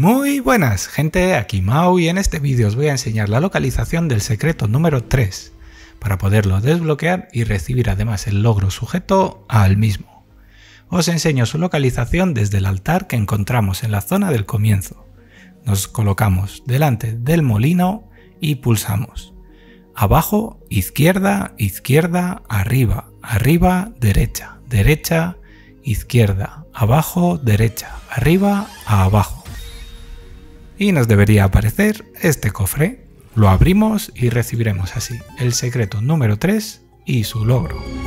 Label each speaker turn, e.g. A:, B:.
A: Muy buenas gente, aquí Mau y en este vídeo os voy a enseñar la localización del secreto número 3 para poderlo desbloquear y recibir además el logro sujeto al mismo. Os enseño su localización desde el altar que encontramos en la zona del comienzo. Nos colocamos delante del molino y pulsamos. Abajo, izquierda, izquierda, arriba, arriba, derecha, derecha, izquierda, abajo, derecha, arriba, abajo y nos debería aparecer este cofre. Lo abrimos y recibiremos así el secreto número 3 y su logro.